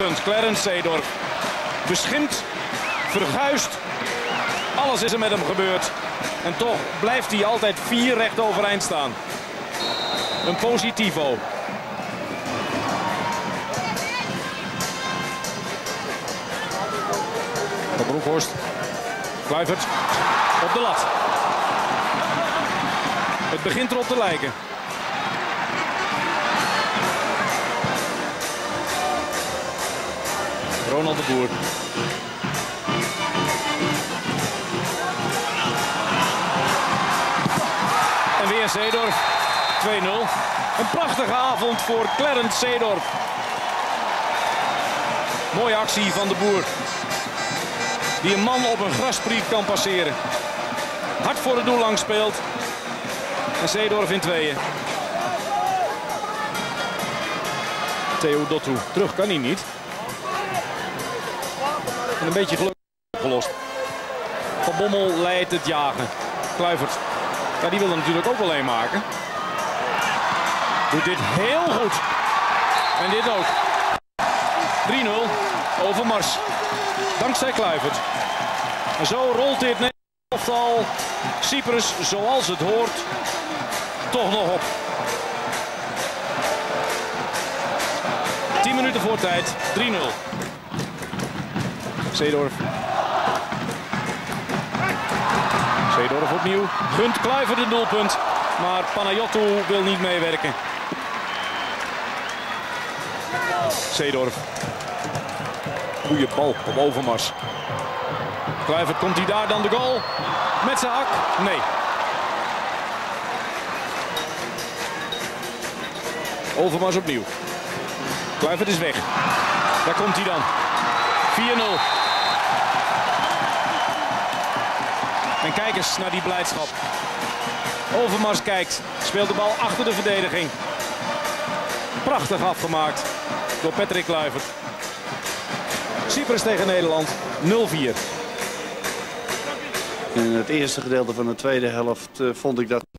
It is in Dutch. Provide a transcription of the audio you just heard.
Clarence Seedorf. Beschimpt, verguist. Alles is er met hem gebeurd. En toch blijft hij altijd vier recht overeind staan. Een positivo. Van Broekhorst. Kluivert op de lat. Het begint erop te lijken. Ronald de Boer. En weer Zeedorf. 2-0. Een prachtige avond voor Clarence Zeedorf. Mooie actie van de Boer. Die een man op een graspriet kan passeren. Hard voor het doel lang speelt. En Zeedorf in tweeën. Theo Dotto. Terug kan hij niet. En een beetje geluk opgelost. Van Bommel leidt het jagen. Kluivert. Ja, die wil er natuurlijk ook wel een maken. Doet dit heel goed. En dit ook. 3-0 over Mars. Dankzij Kluivert. En zo rolt dit elftal Cyprus zoals het hoort toch nog op. 10 minuten voor tijd. 3-0. Zeedorf. Zeedorf opnieuw. Gunt Kluivert de doelpunt. Maar Panayotto wil niet meewerken. Zeedorf. Goeie bal op Overmars. Kluivert komt hij daar dan de goal. Met zijn hak? Nee. Overmars opnieuw. Kluivert is weg. Daar komt hij dan. 4-0. En kijk eens naar die blijdschap. Overmars kijkt. Speelt de bal achter de verdediging. Prachtig afgemaakt door Patrick Kluivert. Cyprus tegen Nederland 0-4. In het eerste gedeelte van de tweede helft uh, vond ik dat